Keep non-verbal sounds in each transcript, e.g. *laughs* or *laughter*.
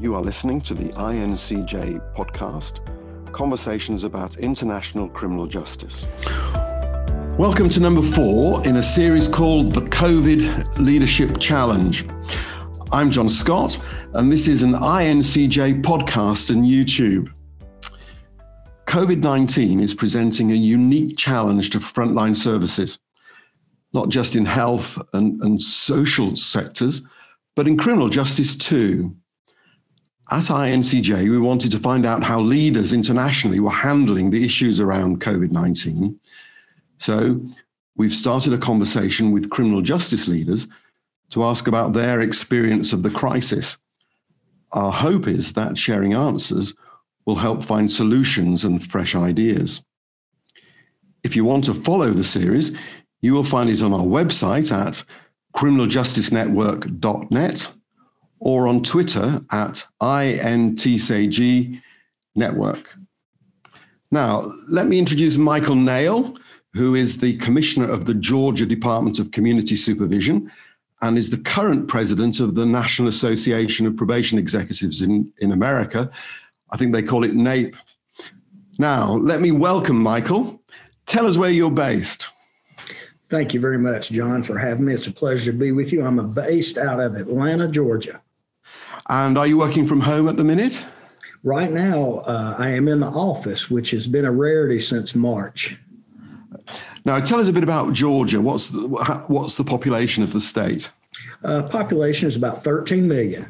You are listening to the INCJ podcast, Conversations about International Criminal Justice. Welcome to number four in a series called the COVID Leadership Challenge. I'm John Scott, and this is an INCJ podcast and YouTube. COVID 19 is presenting a unique challenge to frontline services, not just in health and, and social sectors, but in criminal justice too. At INCJ, we wanted to find out how leaders internationally were handling the issues around COVID 19. So we've started a conversation with criminal justice leaders to ask about their experience of the crisis. Our hope is that sharing answers will help find solutions and fresh ideas. If you want to follow the series, you will find it on our website at criminaljusticenetwork.net or on Twitter at INTCG Network. Now, let me introduce Michael Nail, who is the Commissioner of the Georgia Department of Community Supervision and is the current president of the National Association of Probation Executives in, in America. I think they call it NAPE. Now, let me welcome Michael. Tell us where you're based. Thank you very much, John, for having me. It's a pleasure to be with you. I'm based out of Atlanta, Georgia. And are you working from home at the minute? Right now, uh, I am in the office, which has been a rarity since March. Now, tell us a bit about Georgia. What's the, what's the population of the state? Uh, population is about 13 million.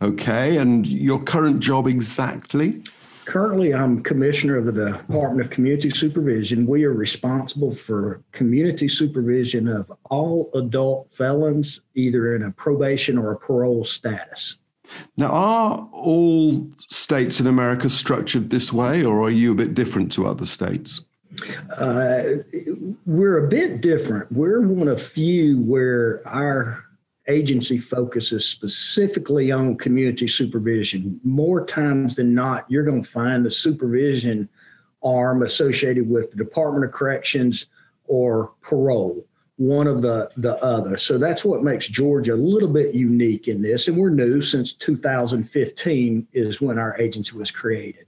Okay, and your current job exactly? Currently, I'm commissioner of the Department of Community Supervision. We are responsible for community supervision of all adult felons, either in a probation or a parole status. Now, are all states in America structured this way, or are you a bit different to other states? Uh, we're a bit different. We're one of few where our agency focuses specifically on community supervision. More times than not, you're going to find the supervision arm associated with the Department of Corrections or parole one of the the other. So that's what makes Georgia a little bit unique in this. And we're new since 2015 is when our agency was created.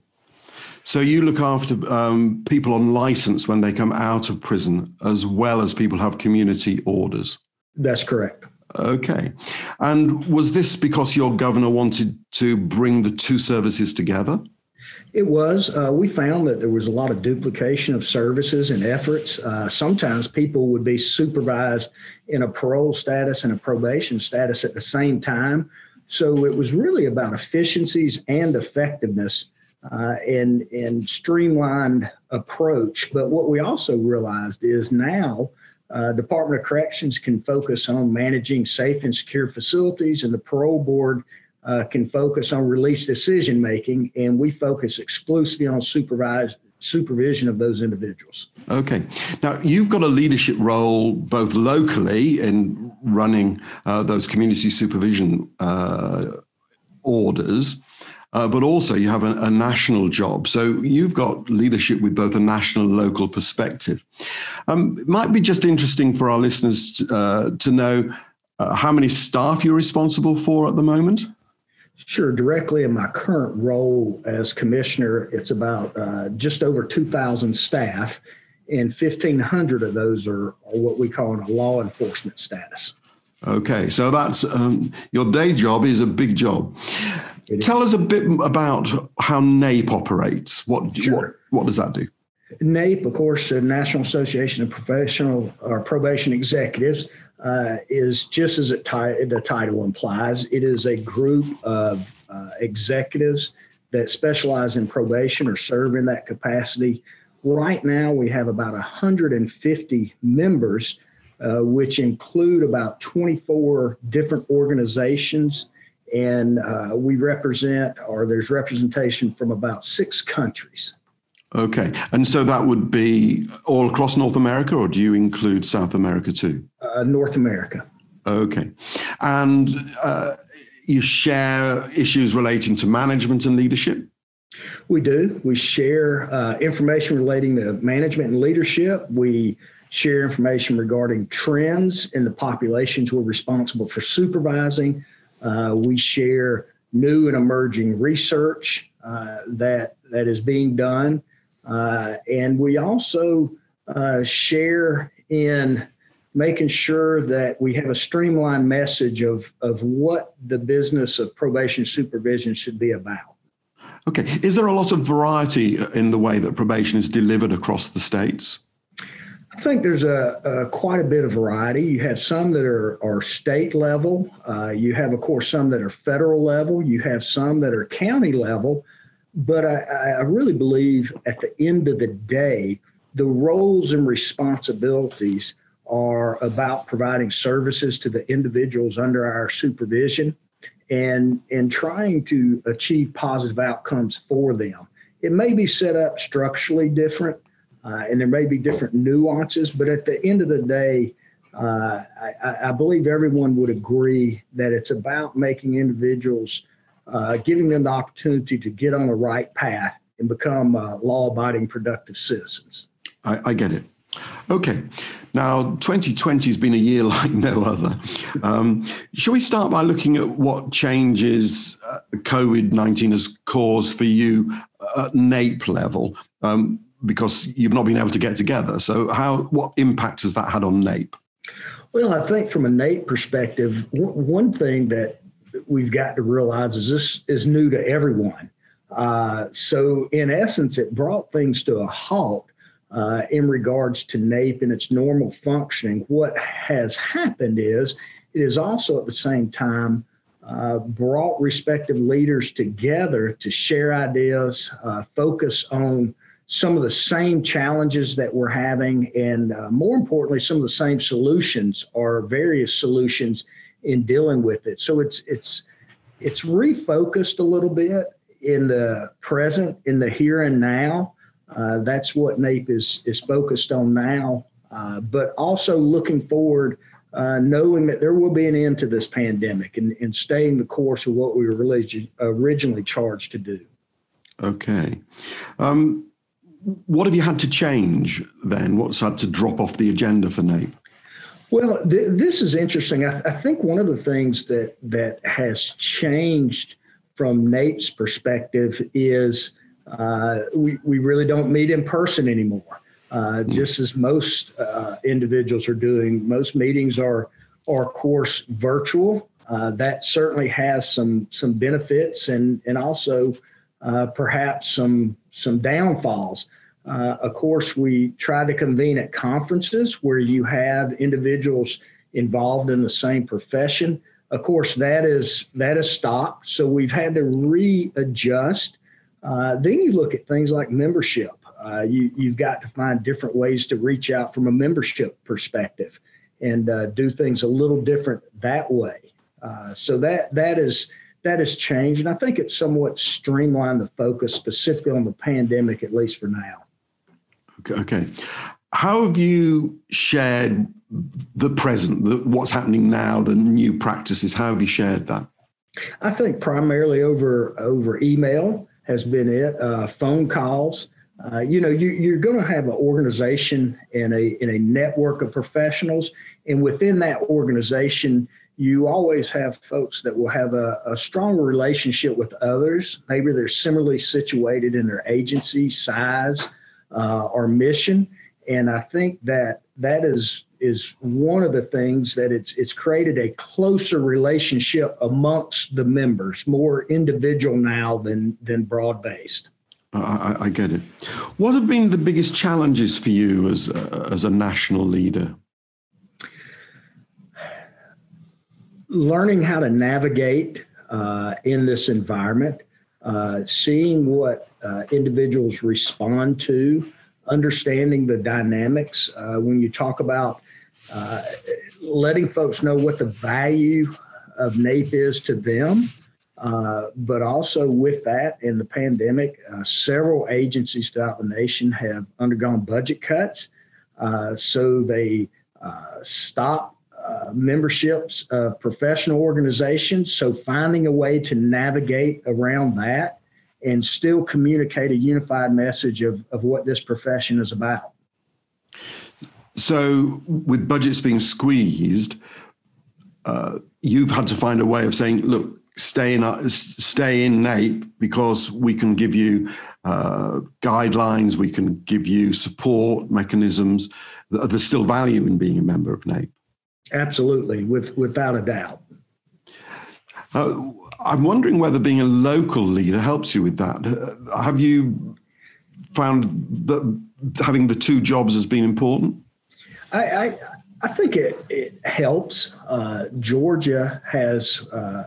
So you look after um, people on license when they come out of prison, as well as people have community orders. That's correct. Okay. And was this because your governor wanted to bring the two services together? It was. Uh, we found that there was a lot of duplication of services and efforts. Uh, sometimes people would be supervised in a parole status and a probation status at the same time. So it was really about efficiencies and effectiveness uh, and, and streamlined approach. But what we also realized is now uh, Department of Corrections can focus on managing safe and secure facilities, and the parole board uh, can focus on release decision making, and we focus exclusively on supervised supervision of those individuals. Okay. Now, you've got a leadership role both locally in running uh, those community supervision uh, orders. Uh, but also, you have a, a, national job. So, you've got leadership with both a national and local perspective. Um, it might be just interesting for our listeners to, uh, to know uh, how many staff you're responsible for at the moment. Sure. Directly in my current role as commissioner, it's about uh, just over 2,000 staff, and 1,500 of those are, are what we call in a law enforcement status. Okay, so that's um, your day job is a big job. Tell us a bit about how NAPE operates. What, sure. what, what does that do? NAPE, of course, the National Association of Professional or Probation Executives, uh, is just as it t- the title implies. It is a group of uh, executives that specialize in probation or serve in that capacity. Right now, we have about 150 members, uh, which include about 24 different organizations. And uh, we represent, or there's representation from about six countries. Okay. And so that would be all across North America, or do you include South America too? Uh, North America. Okay. And uh, you share issues relating to management and leadership? We do. We share uh, information relating to management and leadership. We share information regarding trends in the populations we're responsible for supervising. Uh, we share new and emerging research uh, that that is being done, uh, and we also uh, share in making sure that we have a streamlined message of of what the business of probation supervision should be about. Okay, is there a lot of variety in the way that probation is delivered across the states? I think there's a, a, quite a bit of variety. You have some that are, are state level. Uh, you have, of course, some that are federal level. You have some that are county level. But I, I really believe at the end of the day, the roles and responsibilities are about providing services to the individuals under our supervision and, and trying to achieve positive outcomes for them. It may be set up structurally different uh, and there may be different nuances, but at the end of the day, uh, I, I, believe everyone would agree that it's about making individuals, uh, giving them the opportunity to get on the right path and become uh, law abiding, productive citizens. I, I, get it. Okay. Now, 2020 has been a year *laughs* like no other. Um, shall we start by looking at what changes uh, COVID 19 has caused for you at NAPE level? Um, because you've not been able to get together. So, how what impact has that had on NAPE? Well, I think from a NAPE perspective, one thing that we've got to realize is this is new to everyone. Uh, so, in essence, it brought things to a halt uh, in regards to NAPE and its normal functioning. What has happened is it is also at the same time uh, brought respective leaders together to share ideas, uh, focus on some of the same challenges that we're having, and uh, more importantly, some of the same solutions or various solutions in dealing with it. So it's it's it's refocused a little bit in the present, in the here and now. Uh, that's what NAPE is is focused on now, uh, but also looking forward, uh, knowing that there will be an end to this pandemic and, and staying the course of what we were really originally charged to do. Okay. Um, what have you had to change then? What's had to drop off the agenda for NAPE? Well, th- this is interesting. I, I, think one of the things that that has changed from NAPE's perspective is uh, we we really don't meet in person anymore. Uh, mm. Just as most uh, individuals are doing, most meetings are are of course virtual. Uh, that certainly has some some benefits and and also uh, perhaps some some downfalls. Uh, of course, we try to convene at conferences where you have individuals involved in the same profession. Of course, that is that is stopped. So we've had to readjust. Uh, then you look at things like membership. Uh, you, you've got to find different ways to reach out from a membership perspective and uh, do things a little different that way. Uh, so that that is that has changed. And I think it's somewhat streamlined the focus specifically on the pandemic, at least for now. Okay. okay. How have you shared the present, the, what's happening now, the new practices? How have you shared that? I think primarily over over email has been it. Uh, phone calls. Uh, you know, you, are going to have an organization and a in a network of professionals, and within that organization, you always have folks that will have a, a stronger relationship with others. Maybe they're similarly situated in their agency, size, uh, or mission. And I think that that is is one of the things that it's it's created a closer relationship amongst the members, more individual now than than broad based. I, I, get it. What have been the biggest challenges for you as a, as a national leader? learning how to navigate uh, in this environment, uh, seeing what uh, individuals respond to, understanding the dynamics. Uh, when you talk about uh, letting folks know what the value of NAPE is to them, uh, but also with that in the pandemic, several agencies throughout the nation have undergone budget cuts. so they stop uh, memberships of professional organizations. So finding a way to navigate around that and still communicate a unified message of, of what this profession is about. So, with budgets being squeezed, uh, you've had to find a way of saying, look, stay in stay in NAPE because we can give you uh, guidelines, we can give you support mechanisms. There's still value in being a member of NAPE. Absolutely, with without a doubt. Uh, I'm wondering whether being a local leader helps you with that. Have you found that having the two jobs has been important? I, I, I think it, it helps. Uh, Georgia has, uh,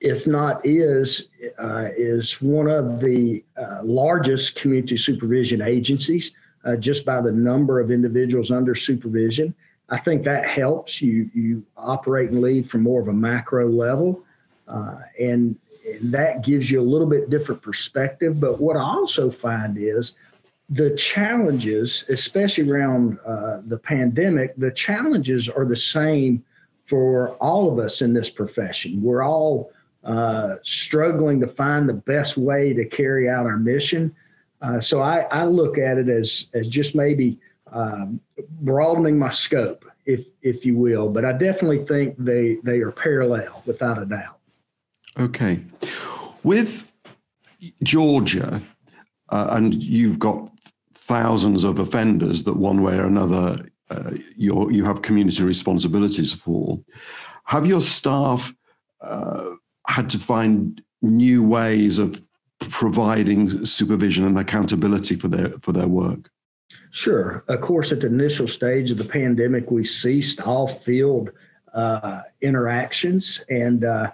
if not is, uh, is one of the uh, largest community supervision agencies uh, just by the number of individuals under supervision. I think that helps you you operate and lead from more of a macro level, uh, and, that gives you a little bit different perspective. But what I also find is the challenges, especially around uh, the pandemic, the challenges are the same for all of us in this profession. We're all uh, struggling to find the best way to carry out our mission. Uh, so I, I, look at it as as just maybe um, broadening my scope, if if you will. But I definitely think they they are parallel, without a doubt. Okay, with Georgia, uh, and you've got thousands of offenders that one way or another uh, you you have community responsibilities for. Have your staff uh, had to find new ways of providing supervision and accountability for their for their work? Sure. Of course, at the initial stage of the pandemic, we ceased all field uh, interactions, and uh,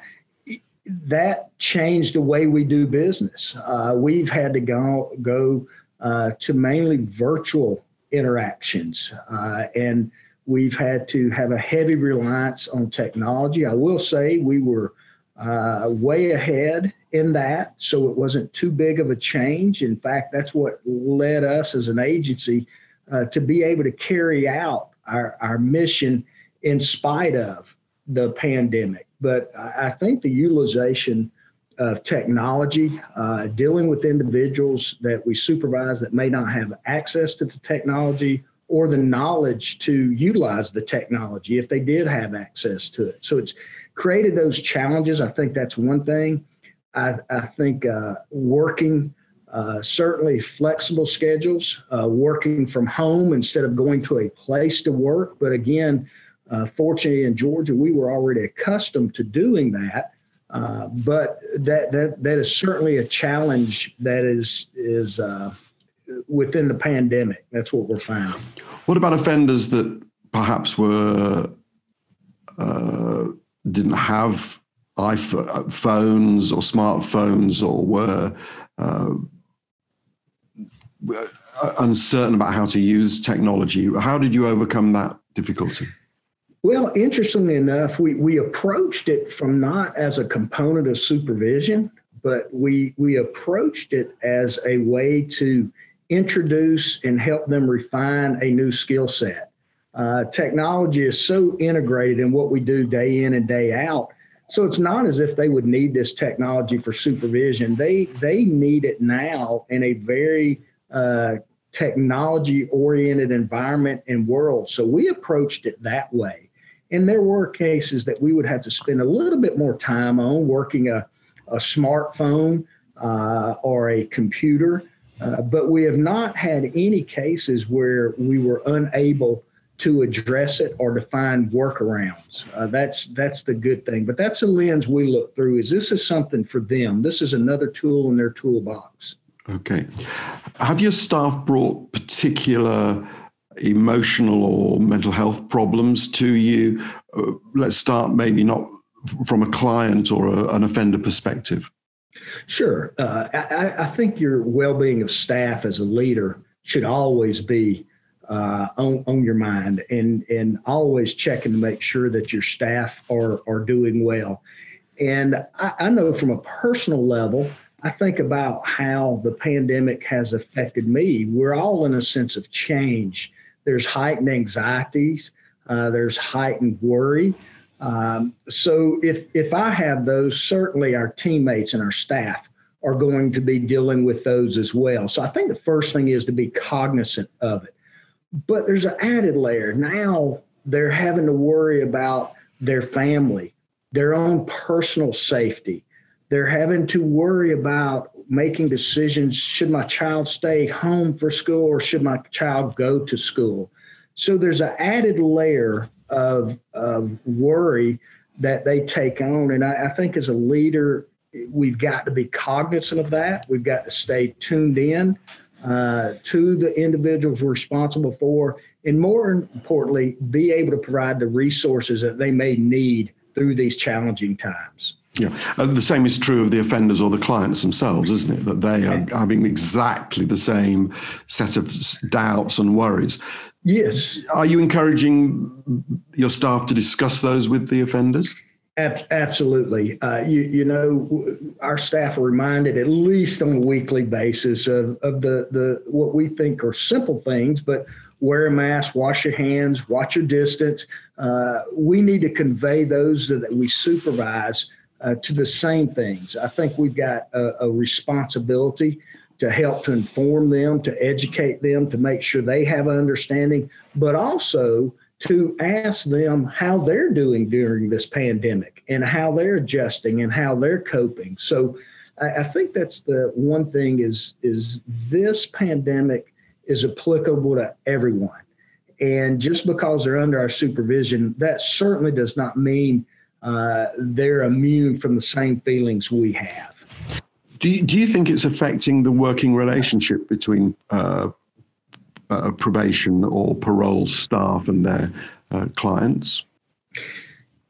that changed the way we do business. Uh, we've had to go go uh, to mainly virtual interactions, uh, and we've had to have a heavy reliance on technology. I will say we were uh, way ahead in that, so it wasn't too big of a change. In fact, that's what led us as an agency uh, to be able to carry out our, our mission in spite of the pandemic. But I think the utilization of technology, uh, dealing with individuals that we supervise that may not have access to the technology or the knowledge to utilize the technology if they did have access to it. So it's created those challenges. I think that's one thing. I, I think uh, working uh, certainly flexible schedules, uh, working from home instead of going to a place to work. But again, uh, fortunately in Georgia, we were already accustomed to doing that. Uh, but that that that is certainly a challenge that is is uh, within the pandemic. That's what we're finding. What about offenders that perhaps were didn't have iPhones or smartphones or were uh, uncertain about how to use technology. How did you overcome that difficulty? Well, interestingly enough, we, we approached it from not as a component of supervision, but we, we approached it as a way to introduce and help them refine a new skill set. Uh, technology is so integrated in what we do day in and day out. So it's not as if they would need this technology for supervision. They they need it now in a very uh, technology oriented environment and world. So we approached it that way. And there were cases that we would have to spend a little bit more time on working a, a smartphone uh, or a computer. Uh, but we have not had any cases where we were unable to address it or to find workarounds. Uh, that's that's the good thing. But that's a lens we look through. Is this is something for them? This is another tool in their toolbox. Okay. Have your staff brought particular emotional or mental health problems to you? Uh, let's start maybe not from a client or a, an offender perspective. Sure. Uh, I, I think your well-being of staff as a leader should always be uh, on, on your mind and, and always checking to make sure that your staff are, are doing well. And I, I know from a personal level, I think about how the pandemic has affected me. We're all in a sense of change. There's heightened anxieties, uh, there's heightened worry. Um, so if if I have those, certainly our teammates and our staff are going to be dealing with those as well. So I think the first thing is to be cognizant of it. But there's an added layer. Now they're having to worry about their family, their own personal safety. They're having to worry about making decisions should my child stay home for school or should my child go to school? So there's an added layer of, of worry that they take on. And I, I think as a leader, we've got to be cognizant of that. We've got to stay tuned in uh, to the individuals we're responsible for, and more importantly, be able to provide the resources that they may need through these challenging times. Yeah, and the same is true of the offenders or the clients themselves, isn't it? That they are having exactly the same set of doubts and worries. Yes. Are you encouraging your staff to discuss those with the offenders? absolutely. Uh, you, you know, our staff are reminded at least on a weekly basis of, of the, the what we think are simple things, but wear a mask, wash your hands, watch your distance. Uh, we need to convey those that we supervise uh, to the same things. I think we've got a, a responsibility to help to inform them, to educate them, to make sure they have an understanding, but also to ask them how they're doing during this pandemic and how they're adjusting and how they're coping. So I, I think that's the one thing is is this pandemic is applicable to everyone. And just because they're under our supervision, that certainly does not mean uh, they're immune from the same feelings we have. Do you, do you think it's affecting the working relationship between uh, uh, probation or parole staff and their uh, clients?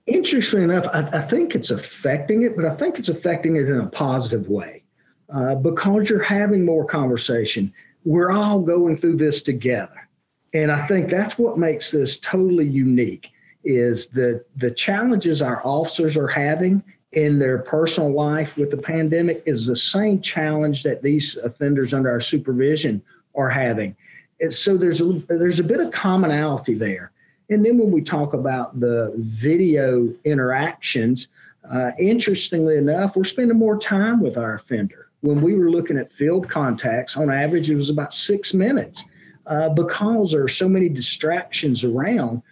Interestingly enough, I, I, think it's affecting it, but I think it's affecting it in a positive way uh, because you're having more conversation. We're all going through this together. And I think that's what makes this totally unique is that the challenges our officers are having in their personal life with the pandemic is the same challenge that these offenders under our supervision are having And so there's a, there's a bit of commonality there. And then when we talk about the video interactions, uh, interestingly enough, we're spending more time with our offender. When we were looking at field contacts, on average, it was about six minutes uh, because there are so many distractions around.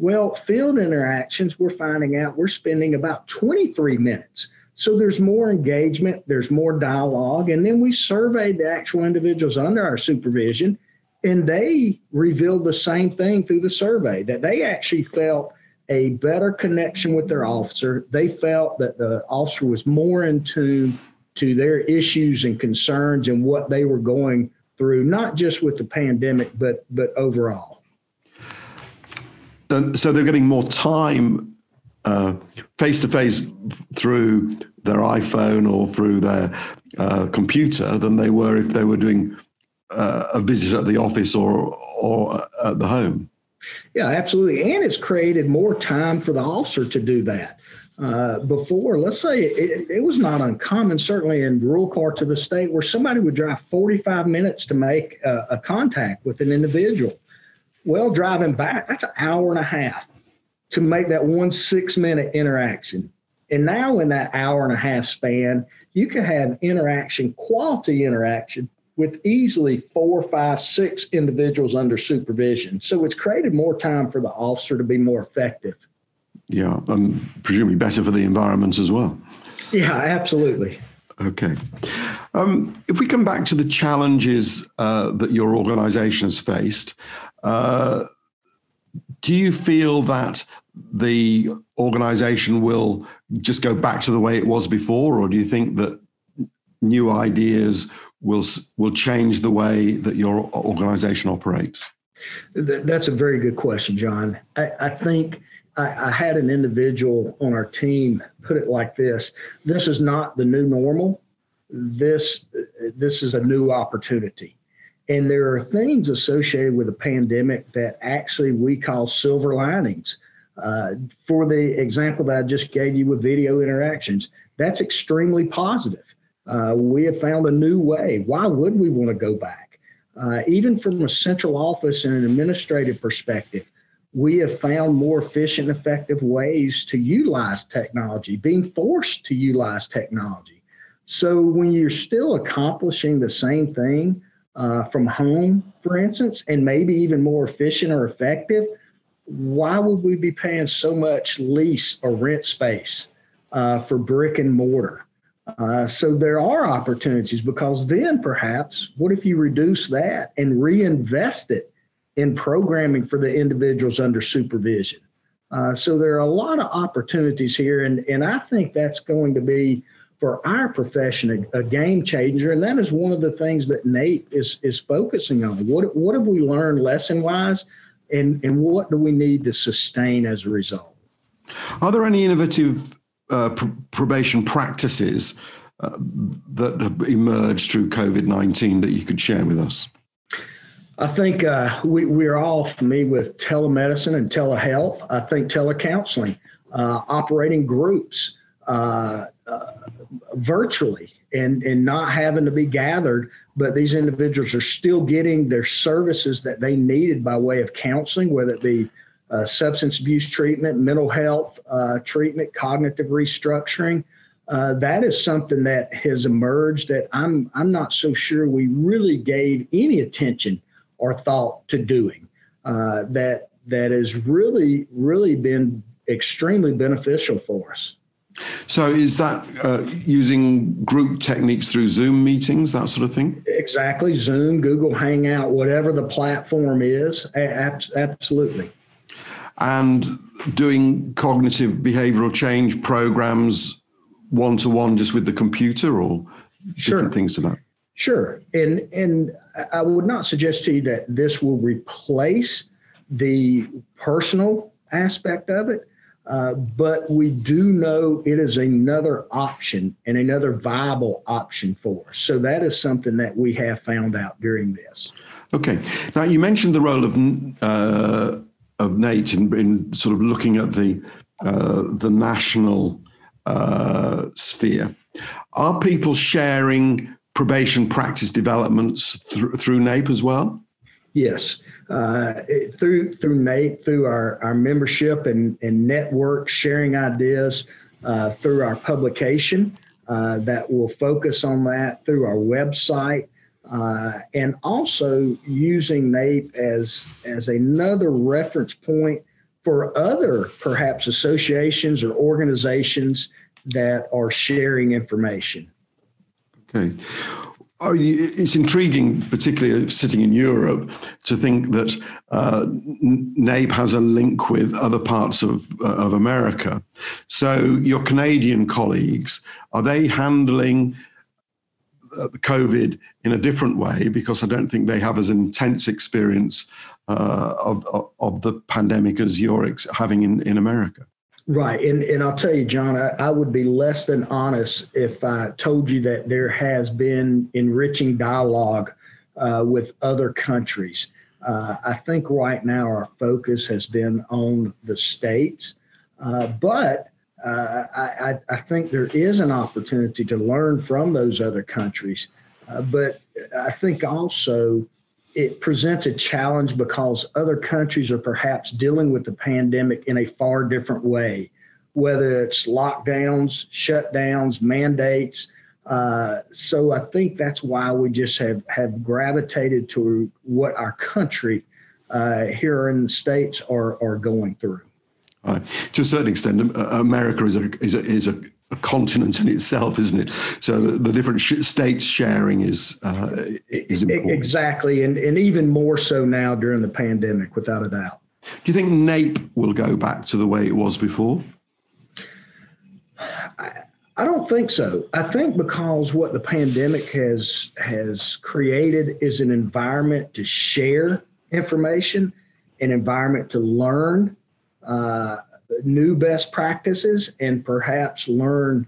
Well, field interactions, we're finding out we're spending about 23 minutes. So there's more engagement, there's more dialogue. And then we surveyed the actual individuals under our supervision and they revealed the same thing through the survey that they actually felt a better connection with their officer. They felt that the officer was more in tune to their issues and concerns and what they were going through, not just with the pandemic, but but overall. So they're getting more time face to face through their iPhone or through their uh, computer than they were if they were doing uh, a visit at the office or or at the home. Yeah, absolutely, and it's created more time for the officer to do that. Uh, before, let's say it, it, was not uncommon, certainly in rural parts of the state, where somebody would drive 45 minutes to make a, a contact with an individual. Well, driving back, that's an hour and a half to make that one six minute interaction. And now, in that hour and a half span, you can have interaction, quality interaction with easily four, five, six individuals under supervision. So it's created more time for the officer to be more effective. Yeah, and presumably better for the environment as well. Yeah, absolutely. Okay. Um, if we come back to the challenges uh, that your organization has faced, uh, do you feel that the organization will just go back to the way it was before, or do you think that new ideas will will change the way that your organization operates? That's a very good question, John. I, I think I, I, had an individual on our team put it like this: This is not the new normal. This this is a new opportunity. And there are things associated with the pandemic that actually we call silver linings. Uh, for the example that I just gave you with video interactions, that's extremely positive. Uh, we have found a new way. Why would we want to go back? Uh, even from a central office and an administrative perspective, we have found more efficient, effective ways to utilize technology, being forced to utilize technology. So when you're still accomplishing the same thing uh, from home, for instance, and maybe even more efficient or effective, why would we be paying so much lease or rent space uh, for brick and mortar. Uh, so there are opportunities because then perhaps what if you reduce that and reinvest it in programming for the individuals under supervision? Uh, so there are a lot of opportunities here, and, and I think that's going to be for our profession a, a, game changer. And that is one of the things that NAPE is is focusing on. What what have we learned lesson wise, and and what do we need to sustain as a result? Are there any innovative uh, pr- probation practices uh, that have emerged through COVID nineteen that you could share with us? I think uh, we, we're all familiar with telemedicine and telehealth. I think telecounseling, uh, operating groups uh, virtually and, and not having to be gathered, but these individuals are still getting their services that they needed by way of counseling, whether it be uh, substance abuse treatment, mental health uh, treatment, cognitive restructuring. Uh, that is something that has emerged that I'm I'm not so sure we really gave any attention or thought to doing. Uh, that that has really really been extremely beneficial for us. So, is that uh, using group techniques through Zoom meetings, that sort of thing? Exactly. Zoom, Google Hangout, whatever the platform is. absolutely. And doing cognitive behavioral change programs one to one just with the computer or sure. different things to that? Sure. And and I would not suggest to you that this will replace the personal aspect of it, uh, but we do know it is another option and another viable option for us. So that is something that we have found out during this. Okay. Now you mentioned the role of uh, of NAPE in, in, sort of looking at the uh, the national uh, sphere. Are people sharing probation practice developments th- through NAPE as well? Yes. Uh, through through NAPE, through our, our membership and, and network, sharing ideas uh, through our publication uh, that will focus on that, through our website, uh, and also using NAPE as, as another reference point for other perhaps associations or organizations that are sharing information. Okay. Oh, it's intriguing, particularly sitting in Europe, to think that uh, NAPE has a link with other parts of, uh, of America. So, your Canadian colleagues, are they handling uh, COVID in a different way? Because I don't think they have as intense experience uh, of, of the pandemic as you're ex- having in, in America. Right. And, and I'll tell you, John, I, I, would be less than honest if I told you that there has been enriching dialogue uh, with other countries. Uh, I think right now our focus has been on the states, uh, but uh, I, I, think there is an opportunity to learn from those other countries. Uh, but I think also it presents a challenge because other countries are perhaps dealing with the pandemic in a far different way, whether it's lockdowns, shutdowns, mandates. Uh, so I think that's why we just have, have gravitated to what our country uh, here in the States are, are going through. Right. To a certain extent, America is a, is a, is a a continent in itself, isn't it? So the, the different sh- states sharing is uh, is important. Exactly, and and even more so now during the pandemic, without a doubt. Do you think NAPE will go back to the way it was before? I, I don't think so. I think because what the pandemic has has created is an environment to share information, an environment to learn. Uh, new best practices and perhaps learn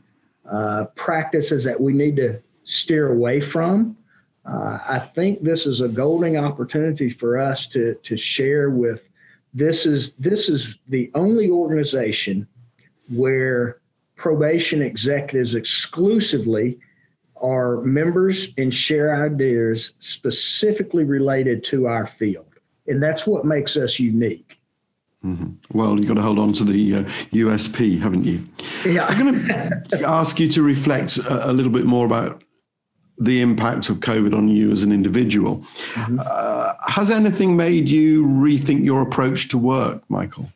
uh, practices that we need to steer away from. Uh, I think this is a golden opportunity for us to to share with. This is this is the only organization where probation executives exclusively are members and share ideas specifically related to our field, and that's what makes us unique. Mm-hmm. Well, you've got to hold on to the uh, USP, haven't you? Yeah. I'm going *laughs* to ask you to reflect a, a, little bit more about the impact of COVID on you as an individual. Mm-hmm. Uh, has anything made you rethink your approach to work, Michael?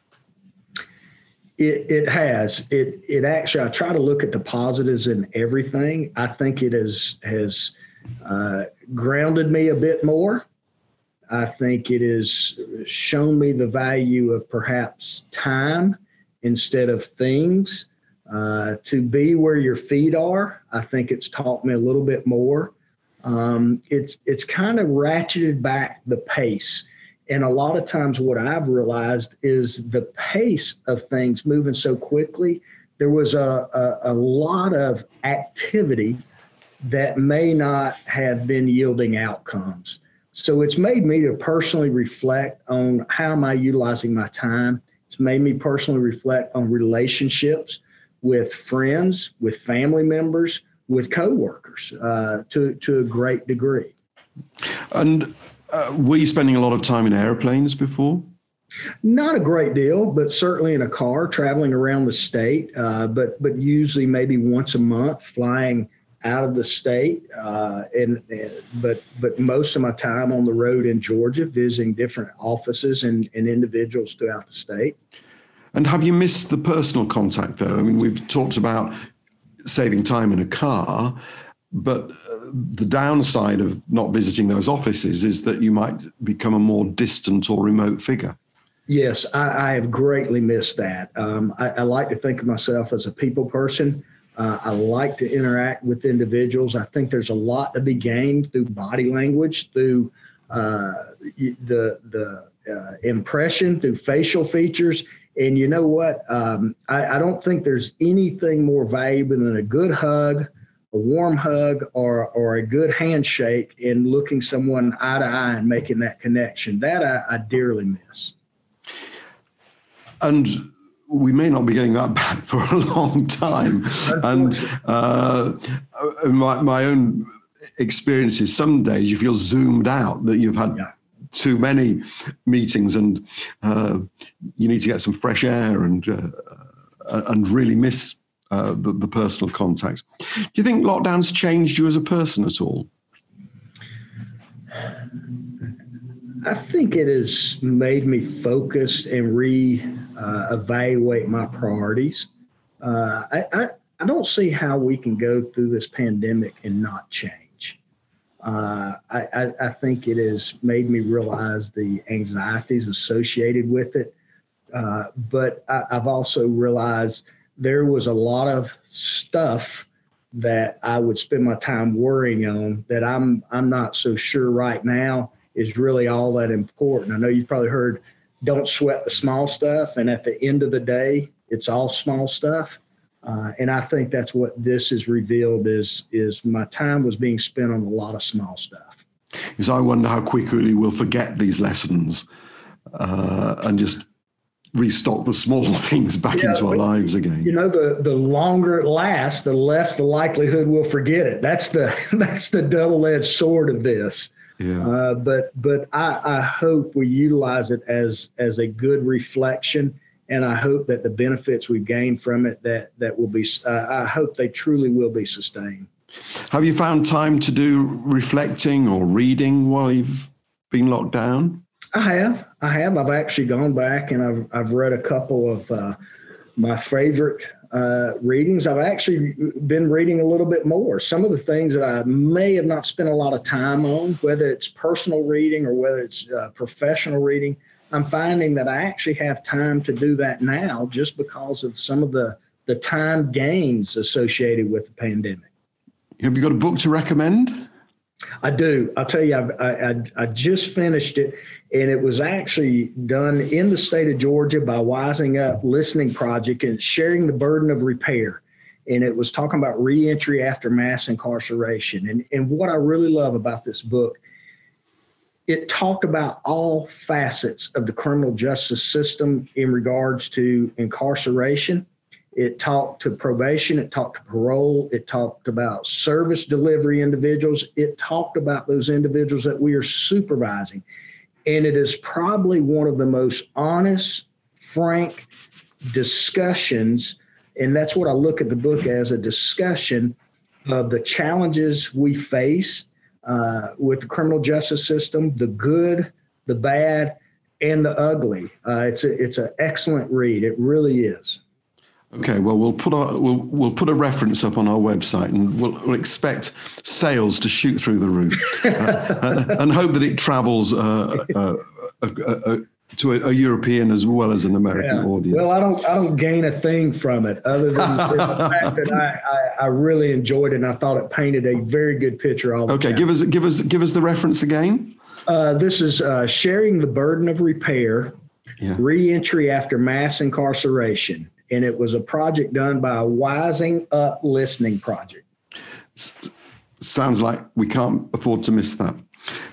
It, it has. It it actually. I try to look at the positives in everything. I think it has has uh, grounded me a bit more. I think it has shown me the value of perhaps time instead of things. Uh, to be where your feet are, I think it's taught me a little bit more. Um, it's it's kind of ratcheted back the pace and a lot of times, what I've realized is the pace of things moving so quickly. There was a, a, a lot of activity that may not have been yielding outcomes. So it's made me to personally reflect on how am I utilizing my time. It's made me personally reflect on relationships with friends, with family members, with coworkers uh, to to a great degree. And uh, were you spending a lot of time in airplanes before? Not a great deal, but certainly in a car traveling around the state. Uh, but but usually maybe once a month flying out of the state. Uh, and, and, but but most of my time on the road in Georgia, visiting different offices and, and individuals throughout the state. And have you missed the personal contact though? I mean, we've talked about saving time in a car. But uh, the downside of not visiting those offices is that you might become a more distant or remote figure. Yes, I, I have greatly missed that. Um, I, I, like to think of myself as a people person. Uh, I like to interact with individuals. I think there's a lot to be gained through body language, through uh, the the uh, impression, through facial features. And you know what? Um, I, I, don't think there's anything more valuable than a good hug, a warm hug or or a good handshake and looking someone eye to eye and making that connection. That I, I dearly miss. And we may not be getting that *laughs* back for a long time. and uh, my, my own experiences, some days you feel zoomed out that you've had yeah. too many meetings and uh, you need to get some fresh air and uh, and really miss uh, the, the personal contact. Do you think lockdowns changed you as a person at all? I think it has made me focus and re uh, evaluate my priorities. Uh, I, I, I, don't see how we can go through this pandemic and not change. Uh, I, I, think it has made me realize the anxieties associated with it. Uh, but I, I've also realized there was a lot of stuff that I would spend my time worrying on that I'm I'm not so sure right now is really all that important. I know you've probably heard don't sweat the small stuff and at the end of the day it's all small stuff. Uh, and I think that's what this has revealed is is my time was being spent on a lot of small stuff. Because I wonder how quickly we'll forget these lessons uh, and just restock the small *laughs* things back yeah, into our lives again. You know, the the longer it lasts, the less the likelihood we'll forget it. That's the *laughs* that's the double edged sword of this. Yeah. Uh, but but I, I hope we utilize it as as a good reflection, and I hope that the benefits we gain from it that that will be. Uh, I hope they truly will be sustained. Have you found time to do reflecting or reading while you've been locked down? I have. I have. I've actually gone back and I've I've read a couple of uh, my favorite uh, readings. I've actually been reading a little bit more. Some of the things that I may have not spent a lot of time on, whether it's personal reading or whether it's uh, professional reading, I'm finding that I actually have time to do that now just because of some of the the time gains associated with the pandemic. Have you got a book to recommend? I do. I'll tell you, I, I, I just finished it and it was actually done in the state of Georgia by Wising Up Listening Project and sharing the burden of repair. And it was talking about reentry after mass incarceration. And, and what I really love about this book, it talked about all facets of the criminal justice system in regards to incarceration. It talked to probation, it talked to parole, it talked about service delivery individuals, it talked about those individuals that we are supervising and it is probably one of the most honest, frank discussions. And that's what I look at the book as a discussion of the challenges we face uh, with the criminal justice system, the good, the bad, and the ugly. Uh, it's a, it's an excellent read. It really is. Okay, well, we'll put a we'll, we'll put a reference up on our website, and we'll, we'll expect sales to shoot through the roof, *laughs* uh, and, and, hope that it travels uh, uh, uh to a, a, European as well as an American yeah. audience. Well, I don't I don't gain a thing from it other than the fact *laughs* that I, I, I, really enjoyed it and I thought it painted a very good picture. All okay, give us give us give us the reference again. Uh, this is uh, sharing the burden of repair, yeah. reentry after mass incarceration, and it was a project done by a Wising Up Listening Project. S- sounds like we can't afford to miss that.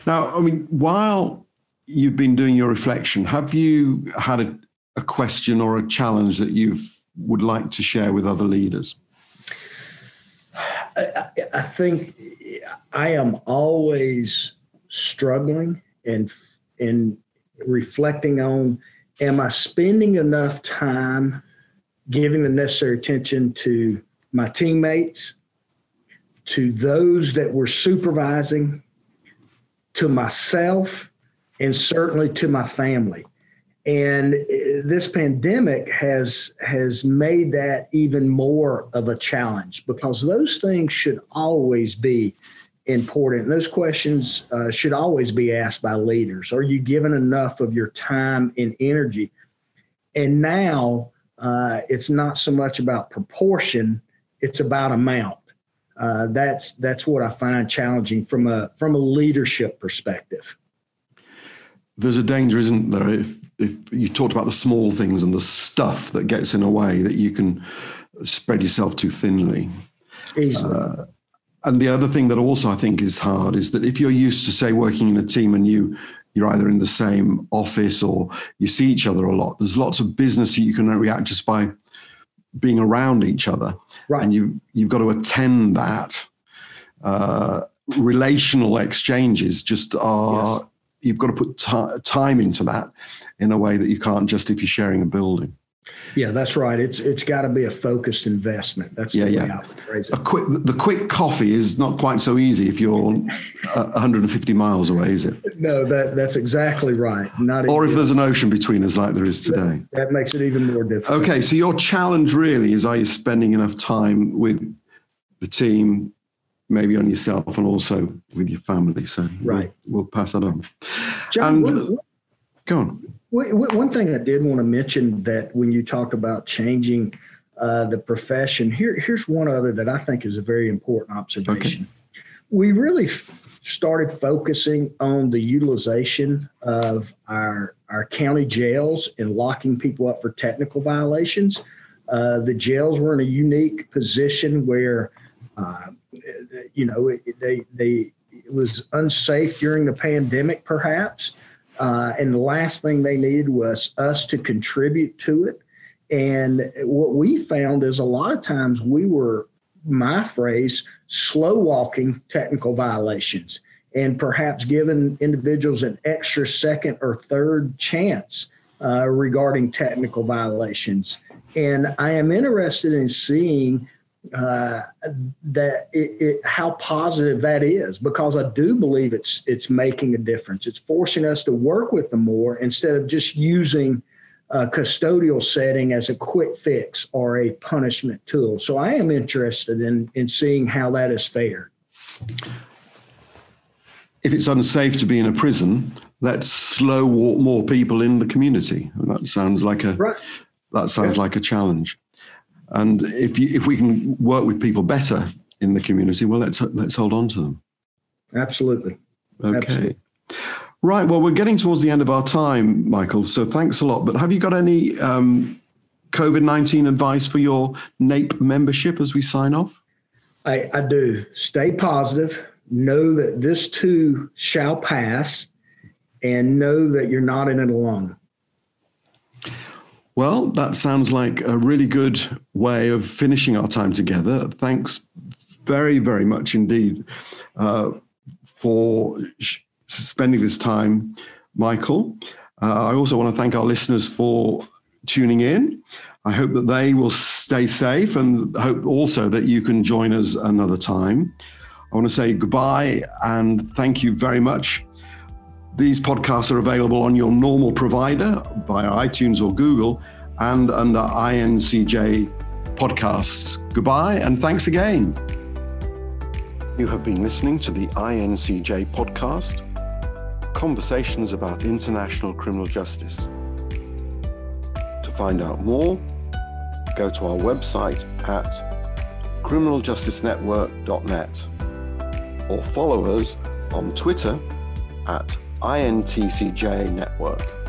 Now, I mean, while you've been doing your reflection, have you had a, a question or a challenge that you would like to share with other leaders? I, I, think I am always struggling and and reflecting on am I spending enough time giving the necessary attention to my teammates, to those that we're supervising, to myself, and certainly to my family. And uh, this pandemic has has made that even more of a challenge because those things should always be important. Those questions uh, should always be asked by leaders. Are you given enough of your time and energy? And now uh, it's not so much about proportion; it's about amount. Uh, that's that's what I find challenging from a from a leadership perspective there's a danger, isn't there? If if you talked about the small things and the stuff that gets in a way that you can spread yourself too thinly. Easily. Uh, and the other thing that also I think is hard is that if you're used to say working in a team and you you're either in the same office or you see each other a lot, there's lots of business that you can react just by being around each other, right. and you you've got to attend that. Uh, relational exchanges just are yes you've got to put t- time into that in a way that you can't just if you're sharing a building. Yeah, that's right. It's it's got to be a focused investment. That's yeah, yeah. A quick the quick coffee is not quite so easy if you're 150 miles away, is it? *laughs* No, that that's exactly right. Not or if there's an ocean between us, like there is today. That, that makes it even more difficult. Okay, so your challenge really is: Are you spending enough time with the team, maybe on yourself and also with your family. So right, we'll, we'll pass that on. John, and, what, go on. One thing I did want to mention that when you talk about changing uh, the profession, here here's one other that I think is a very important observation. Okay. We really f- started focusing on the utilization of our our county jails and locking people up for technical violations. Uh, the jails were in a unique position where uh, you know, it, they they it was unsafe during the pandemic, perhaps, uh, and the last thing they needed was us to contribute to it. And what we found is a lot of times we were, my phrase, slow walking technical violations and perhaps giving individuals an extra second or third chance uh, regarding technical violations. And I am interested in seeing uh, that it, it, how positive that is because I do believe it's it's making a difference. It's forcing us to work with them more instead of just using a custodial setting as a quick fix or a punishment tool. So I am interested in in seeing how that is fair. If it's unsafe to be in a prison, let's slow walk more people in the community. That sounds like a right. that sounds yeah. like a challenge. And if you, if we can work with people better in the community, well, let's let's hold on to them. Absolutely. Okay. Absolutely. Right. Well, we're getting towards the end of our time, Michael. So thanks a lot. But have you got any um, COVID nineteen advice for your NAPE membership as we sign off? I, I do. Stay positive. Know that this too shall pass, and know that you're not in it alone. Well, that sounds like a really good way of finishing our time together. Thanks very, very much indeed uh, for sh- spending this time, Michael. Uh, I also want to thank our listeners for tuning in. I hope that they will stay safe and hope also that you can join us another time. I want to say goodbye and thank you very much these podcasts are available on your normal provider via iTunes or Google and under INCJ podcasts. Goodbye and thanks again. You have been listening to the INCJ podcast, Conversations about International Criminal Justice. To find out more, go to our website at criminaljusticenetwork.net or follow us on Twitter at INTCJ Network.